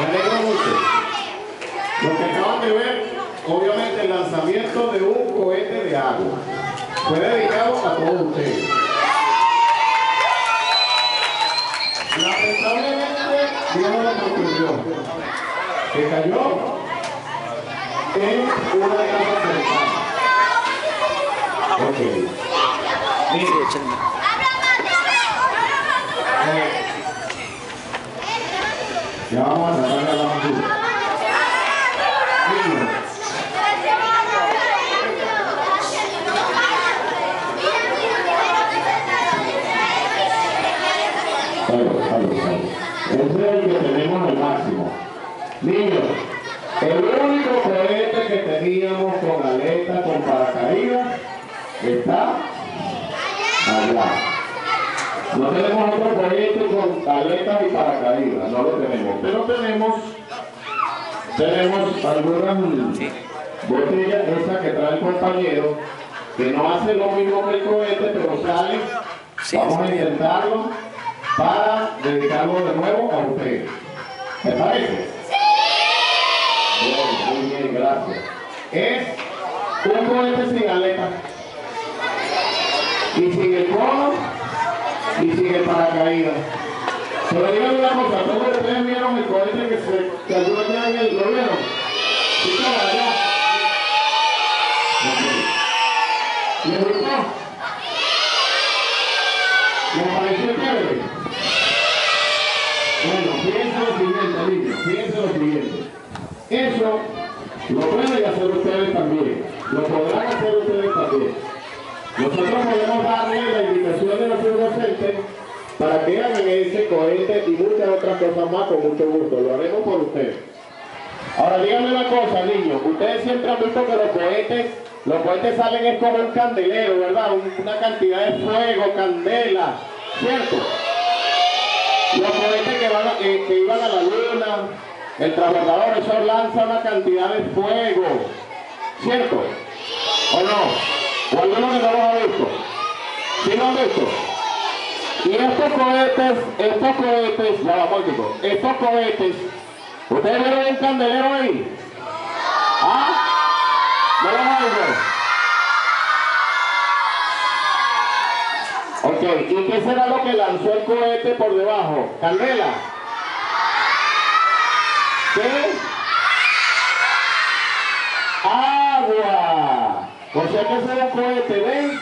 Me alegro mucho. Lo que acaban de ver, obviamente el lanzamiento de un cohete de agua. Fue dedicado a todos ustedes. Lamentablemente, vieron la conclusión que cayó en una casa cercana. Ok. Mire, ya vamos a cerrar la salud. Ese es el que tenemos al máximo. Niños, el único cohete que teníamos con aleta, con paracaídas, está allá. No tenemos otro cohete con aletas y paracaídas, no lo tenemos. Pero tenemos, tenemos algunas botellas, esa que trae el compañero, que no hace lo mismo que el cohete, pero sale. Vamos a intentarlo para dedicarlo de nuevo a ustedes. ¿Me parece? Bien, muy bien, gracias. Es un cohete sin aleta y sin el cono y sin el paracaídas. Pero díganme una cosa, ¿todos ustedes vieron el cohete que se algunos ya en el lo vieron? ¿Sí estaba allá? ¿Les gustó? ¿Les pareció chévere? Bueno, fíjense lo siguiente, niños, fíjense lo siguiente. Eso lo pueden hacer ustedes también, lo podrán hacer ustedes también. Nosotros podemos darle la invitación de nuestros docentes para que hagan ese cohete y muchas otras cosas más con mucho gusto. Lo haremos por ustedes. Ahora díganme una cosa, niños. Ustedes siempre han visto que los cohetes, los cohetes salen es como un candelero, ¿verdad? Un- Una cantidad de fuego, candela, ¿cierto? Los cohetes que, van a- que- que iban a la luna, el transbordador, eso lanza una cantidad de fuego, ¿cierto? ¿O no? ¿O alguno que no los ha visto? ¿Sí lo han visto? Y estos cohetes, estos cohetes, ya chicos, estos cohetes, ¿ustedes vieron el candelero ahí? ¿Ah? ¿No los oigo? Ok, ¿y qué será lo que lanzó el cohete por debajo? ¿Candela? ¿Qué? ¡Agua! O sea que ese es un cohete, ¿ven?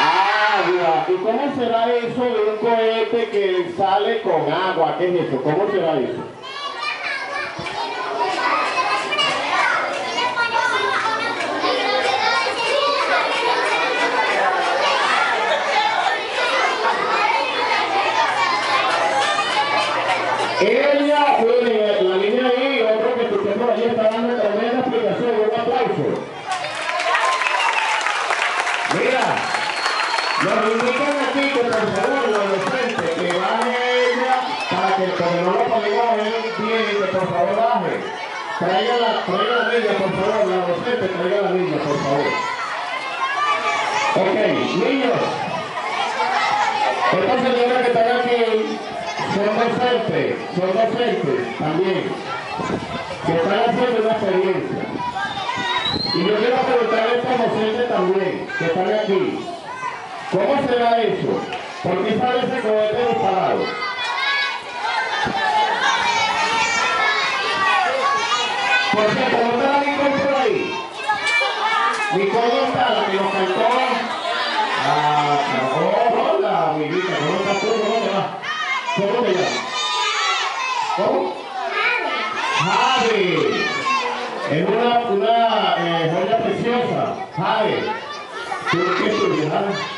Agua. ¿Y cómo será eso de un cohete que sale con agua? ¿Qué es eso? ¿Cómo será eso? Mire, la niña ahí, otro que escuché por allí, está dando tremenda explicación. Un aplauso. Mira, nos invitan aquí que por favor los docentes que baje ella para lo podemos ver por favor baje. Traiga la, traiga niña, por favor, la docente, traiga la niña, por favor. Ok, niños. Estas señoras que están aquí son docentes, son docentes también, que están haciendo una experiencia. Y yo quiero preguntarle a estos docentes también, que están aquí, ¿cómo será eso? ¿Por qué sale ese cohete disparado? Por cierto, ¿no está la por ahí? Nicole la que nos cantó. Ah, hola, amiguita, ¿cómo estás tú? ¿Cómo te va? ¿Cómo te llamas? Javi. Es una, una eh, joya preciosa. Javi. ¿Tú qué estudias, Javi?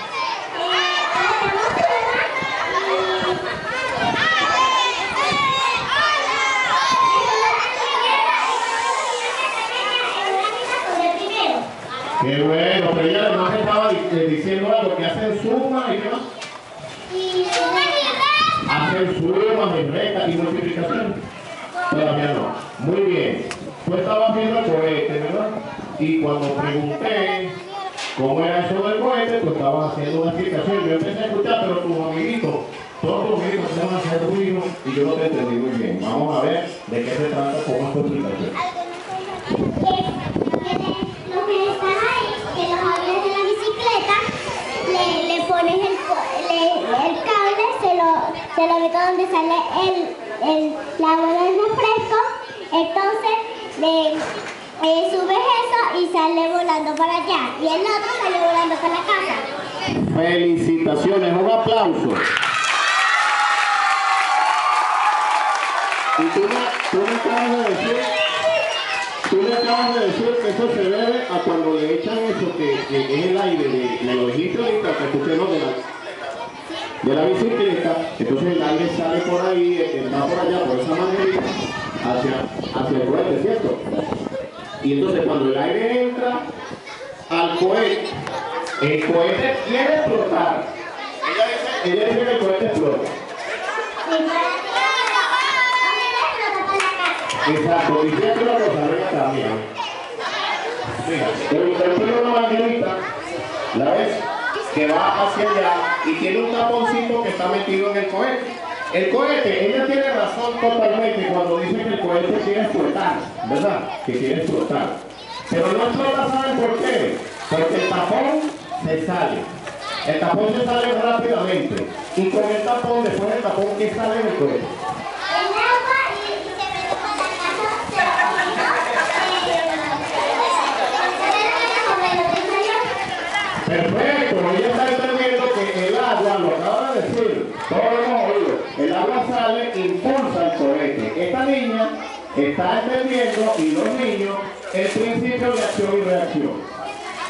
Qué bueno, pero ella además estaba eh, diciendo algo que hacen suma y qué más. Hacen sumas y rectas y multiplicación. Todavía no. Muy bien. Tú estabas viendo el cohete, ¿verdad? Y cuando pregunté cómo era eso del cohete, tú estabas haciendo una explicación. Yo empecé a escuchar, pero tus amiguitos todos los gritos se van a hacer ruido y yo no te entendí muy bien. Vamos a ver de qué se trata con esta explicación. Los que están ahí, que los aviones de la bicicleta, le, le pones el, co- le- el cable, se lo, se lo metes donde sale el, el, la bola de refresco, entonces le, eh, subes eso y sale volando para allá, y el otro sale volando para la casa. Felicitaciones, un aplauso. Y tú me, acabas de decir, tú me acabas de decir que eso se debe a cuando le echan eso que, que es el aire, de, me lo dijiste ahorita, que escuché no, de la, bicicleta, entonces el aire sale por ahí, eh, va por allá, por esa manguerita, hacia, hacia el cohete, ¿cierto? Y entonces cuando el aire entra al cohete, el cohete quiere explotar. Ella dice, que el cohete explota. Exacto, y siempre lo Rosalía también. Mira, el el tiene una manguerita, ¿la ves? Que va hacia allá y tiene un taponcito que está metido en el cohete. El cohete, ella tiene razón totalmente cuando dice que el cohete quiere explotar, ¿verdad? Que quiere explotar. Pero no explota, ¿saben por qué? Porque el tapón se sale. El tapón se sale rápidamente. Y con el tapón, después del tapón, ¿qué sale del cohete? El agua y, y se mete para la casa, se lo Perfecto, ella está entendiendo que el agua, lo acaba de decir, todo lo hemos oído, el agua sale, impulsa el cohete. Esta niña está entendiendo, y los niños, el principio de acción y reacción.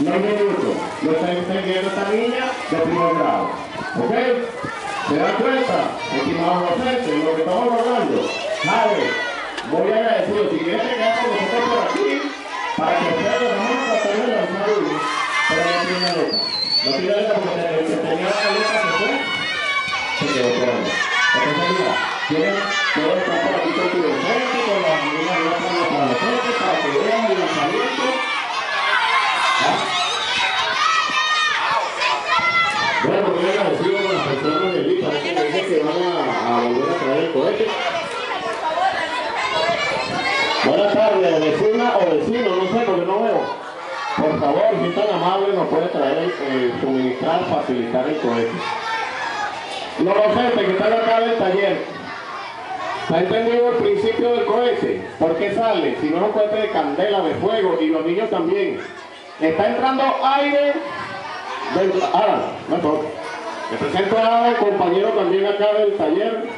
No hay minuto, lo está entendiendo esta niña de primer grado. ¿Ok? ¿Se dan cuenta, estimados docentes, lo que estamos hablando? Javi, voy a agradecer, si quieres llegar con nosotros por aquí, para que ustedes lo a tratar de lanzar uno, pero no tiene letra. No tiene letra porque el que tenía la letra se fue, se por ahí. Entonces, mira, tienen todo estar por aquí con tu docente, con las niñas de otros para los docentes, para que vean el lanzamiento. ¿Ah? Bueno, muy agradecido con las personas del IPA, parece que me dicen que van a, a volver a traer el cohete. Buenas tardes, vecina o vecino, no sé porque no veo. Por favor, si tan amable, nos puede traer, eh, suministrar, facilitar el cohete. Los docentes que están acá del taller, ¿ha entendido el principio del cohete? ¿Por qué sale? Si no es un cohete de candela, de fuego, y los niños también. Está entrando aire dentro. Ah, no. Me presento a el compañero también acá del taller.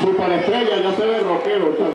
Superestrella, ya se ve rockero.